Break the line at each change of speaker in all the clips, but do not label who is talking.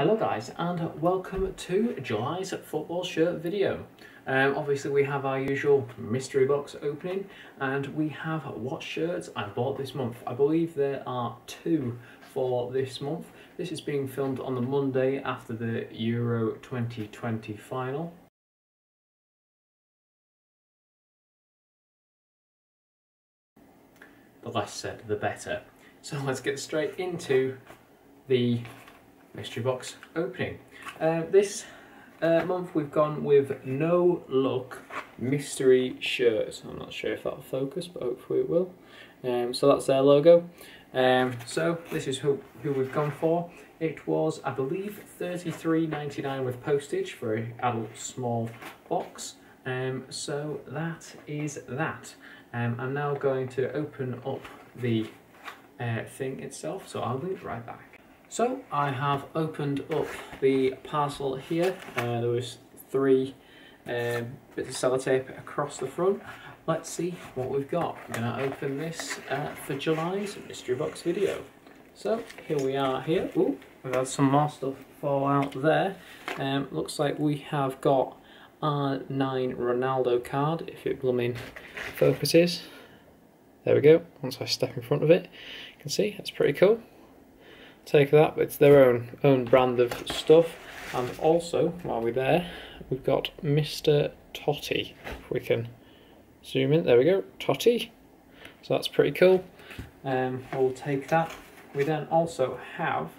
Hello guys and welcome to July's football shirt video. Um, obviously we have our usual mystery box opening and we have what shirts I bought this month. I believe there are two for this month. This is being filmed on the Monday after the Euro 2020 final. The less said the better. So let's get straight into the mystery box opening. Uh, this uh, month we've gone with No Look mystery shirts. I'm not sure if that'll focus, but hopefully it will. Um, so that's their logo. Um, so this is who, who we've gone for. It was, I believe, $33.99 with postage for an adult small box. Um, so that is that. Um, I'm now going to open up the uh, thing itself, so I'll be right back. So I have opened up the parcel here. Uh, there was three um, bits of sellotape across the front. Let's see what we've got. I'm going to open this uh, for July's mystery box video. So here we are here. Ooh, we've had some more stuff fall out there. Um, looks like we have got our 9 Ronaldo card, if it blooming focuses. There we go, once I step in front of it, you can see, that's pretty cool take that, it's their own own brand of stuff. And also, while we're there, we've got Mr. Totti. If we can zoom in, there we go, Totti. So that's pretty cool. Um, we'll take that. We then also have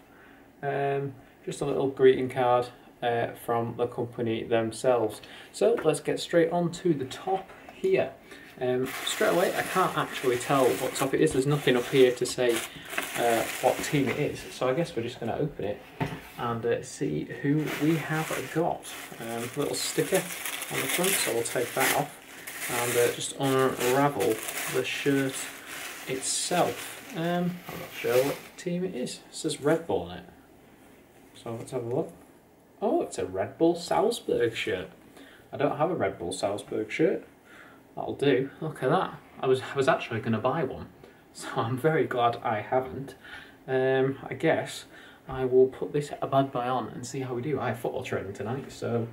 um, just a little greeting card uh, from the company themselves. So let's get straight on to the top here. Um, straight away, I can't actually tell what top it is. There's nothing up here to say uh, what team it is. So I guess we're just going to open it and uh, see who we have got. Um, little sticker on the front, so we'll take that off and uh, just unravel the shirt itself. Um, I'm not sure what team it is. It says Red Bull on it. So let's have a look. Oh, it's a Red Bull Salzburg shirt. I don't have a Red Bull Salzburg shirt. That'll do. Look at that. I was I was actually going to buy one, so I'm very glad I haven't. Um, I guess I will put this bad boy on and see how we do. I have football training tonight, so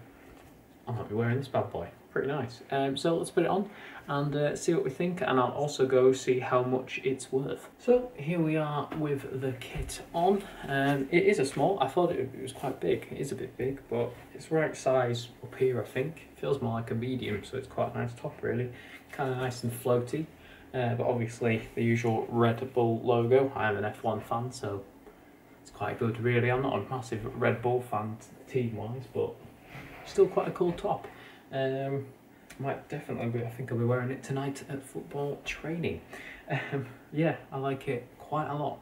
I might be wearing this bad boy. Pretty nice. Um, so let's put it on and uh, see what we think, and I'll also go see how much it's worth. So here we are with the kit on. Um, it is a small. I thought it, was quite big. It is a bit big, but it's right size up here. I think feels more like a medium, so it's quite a nice top, really. Kind of nice and floaty. Uh, but obviously the usual Red Bull logo. I am an F1 fan, so it's quite good, really. I'm not a massive Red Bull fan team-wise, but still quite a cool top. Um, might definitely be, I think I'll be wearing it tonight at football training. Um, yeah, I like it quite a lot.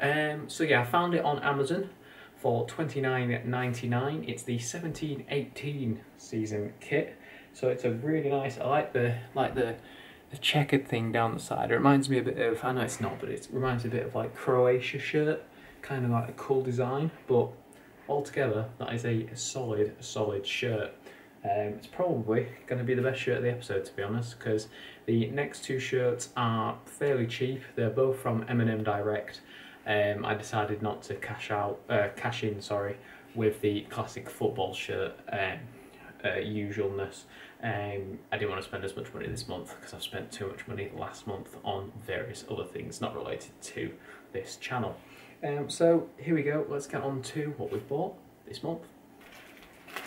Um, so yeah, I found it on Amazon for twenty nine ninety nine. It's the 17-18 season kit. So it's a really nice, I like the, like the, the checkered thing down the side. It reminds me a bit of, I know it's not, but it reminds me a bit of like Croatia shirt. Kind of like a cool design, but altogether that is a solid, solid shirt. Um, it's probably going to be the best shirt of the episode, to be honest, because the next two shirts are fairly cheap. They're both from M&M Direct. Um, I decided not to cash out, uh, cash in, sorry, with the classic football shirt um, uh, usualness. Um, I didn't want to spend as much money this month because I've spent too much money last month on various other things not related to this channel. Um, so here we go. Let's get on to what we've bought this month.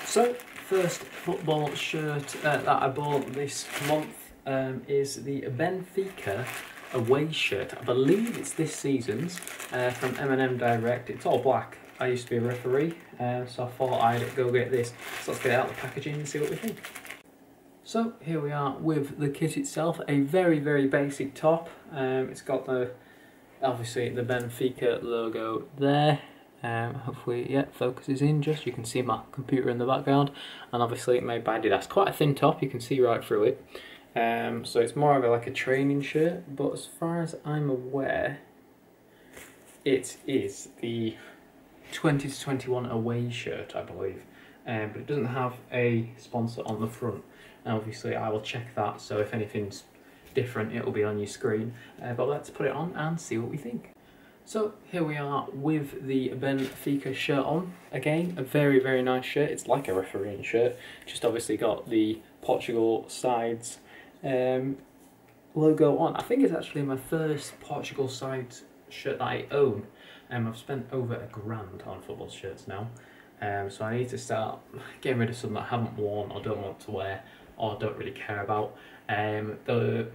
So first football shirt uh, that I bought this month um, is the Benfica away shirt. I believe it's this season's uh, from M&M Direct. It's all black. I used to be a referee, uh, so I thought I'd go get this. So let's get out the packaging and see what we think. So here we are with the kit itself. A very, very basic top. Um, it's got the, obviously, the Benfica logo there. Um, hopefully, yeah, focuses in just. You can see my computer in the background. And obviously made by That's Quite a thin top, you can see right through it. Um, so it's more of a, like a training shirt. But as far as I'm aware, it is the 20 to 21 away shirt, I believe. Um, but it doesn't have a sponsor on the front. And obviously I will check that, so if anything's different, it'll be on your screen. Uh, but let's put it on and see what we think. So here we are with the Benfica shirt on. Again, a very, very nice shirt. It's like a refereeing shirt. Just obviously got the Portugal sides um, logo on. I think it's actually my first Portugal sides shirt that I own. Um, I've spent over a grand on football shirts now. Um, so I need to start getting rid of some that I haven't worn or don't want to wear or don't really care about. Um, the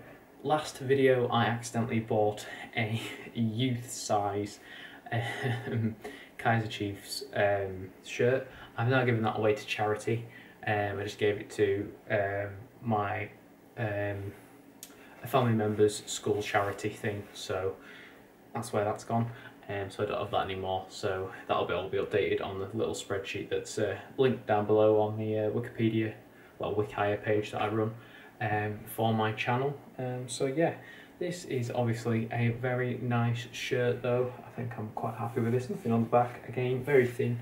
last video I accidentally bought a youth size um, Kaiser Chiefs um, shirt. I've now given that away to charity. Um, I just gave it to um, my um, family member's school charity thing, so that's where that's gone. Um, so I don't have that anymore. So that'll be all be updated on the little spreadsheet that's uh, linked down below on the uh, Wikipedia, well Wikia page that I run um, for my channel. Um, so yeah, this is obviously a very nice shirt though. I think I'm quite happy with this. Nothing on the back. Again, very thin.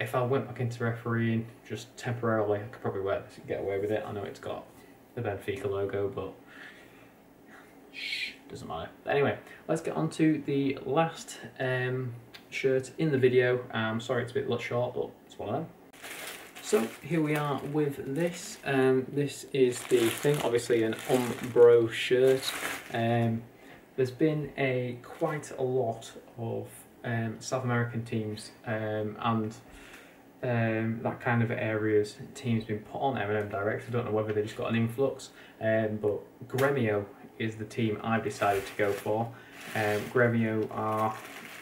If I went back into refereeing just temporarily, I could probably wear this and get away with it. I know it's got the Benfica logo, but shh, doesn't matter. But anyway, let's get on to the last um, shirt in the video. Um, sorry it's a bit short, but it's one of them. So here we are with this. Um, this is the thing, obviously an Umbro shirt. Um, there's been a quite a lot of um, South American teams um, and um, that kind of areas teams been put on M&M Direct. I don't know whether they just got an influx, um, but Gremio is the team I've decided to go for. Gremio are,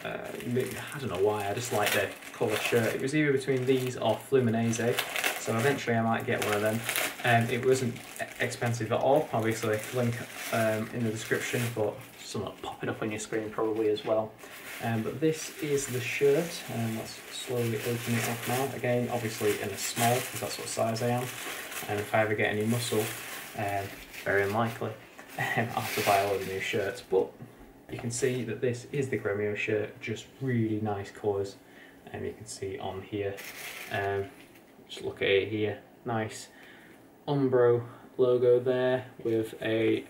I don't know why, I just like their colour shirt. It was either between these or Fluminense, so eventually I might get one of them. Um, it wasn't expensive at all, obviously, link um, in the description, but somewhat popping up on your screen probably as well. Um, but this is the shirt, and um, let's slowly open it up now. Again, obviously in a small, because that's what size I am. And if I ever get any muscle, um, very unlikely, I'll have to buy a load of new shirts. But you can see that this is the Gremio shirt, just really nice colours. And you can see on here, um, just look at it here, nice Umbro logo there with a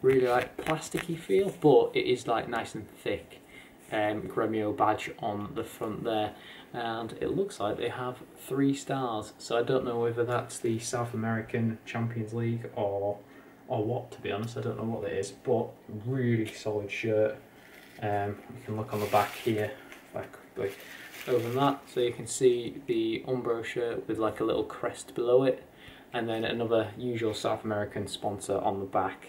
really like plasticky feel, but it is like nice and thick um, Gremio badge on the front there and it looks like they have three stars so I don't know whether that's the South American Champions League or or what to be honest I don't know what it is but really solid shirt. Um, you can look on the back here back over that so you can see the Umbro shirt with like a little crest below it and then another usual South American sponsor on the back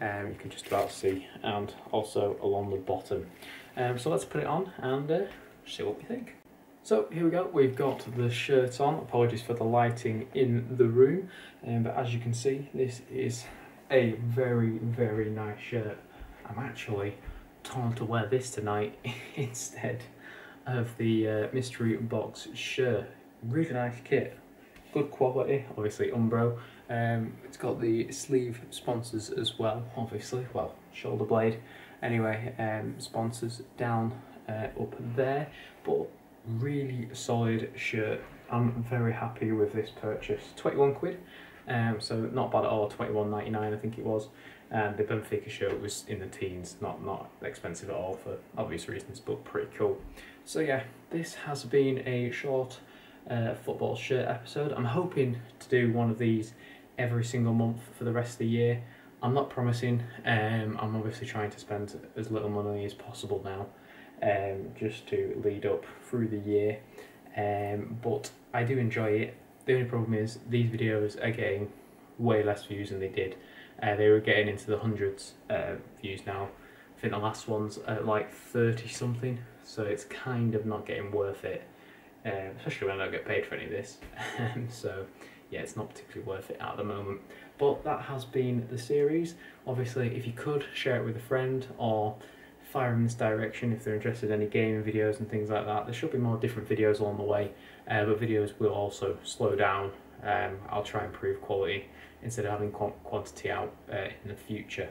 um, you can just about see and also along the bottom. Um, so let's put it on and uh, see what we think. So here we go, we've got the shirt on, apologies for the lighting in the room, um, but as you can see this is a very very nice shirt. I'm actually torn to wear this tonight instead of the uh, mystery box shirt. Really nice kit, good quality, obviously Umbro. Um, it's got the sleeve sponsors as well, obviously, well shoulder blade Anyway, um, sponsors down uh, up there, but really solid shirt. I'm very happy with this purchase. 21 quid, um, so not bad at all. 21.99 I think it was. And the Benfica shirt was in the teens, not not expensive at all for obvious reasons, but pretty cool. So yeah, this has been a short uh, football shirt episode. I'm hoping to do one of these every single month for the rest of the year. I'm not promising. Um, I'm obviously trying to spend as little money as possible now, um, just to lead up through the year. Um, but I do enjoy it. The only problem is these videos are getting way less views than they did. Uh, they were getting into the hundreds uh, views now. I think the last one's at like 30 something, so it's kind of not getting worth it, um, especially when I don't get paid for any of this. so yeah, it's not particularly worth it at the moment. But that has been the series. Obviously, if you could, share it with a friend or fire in this direction if they're interested in any gaming videos and things like that. There should be more different videos along the way, uh, but videos will also slow down. Um, I'll try and improve quality instead of having qu quantity out uh, in the future.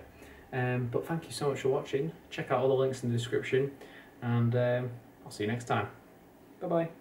Um, but thank you so much for watching. Check out all the links in the description, and um, I'll see you next time. Bye bye.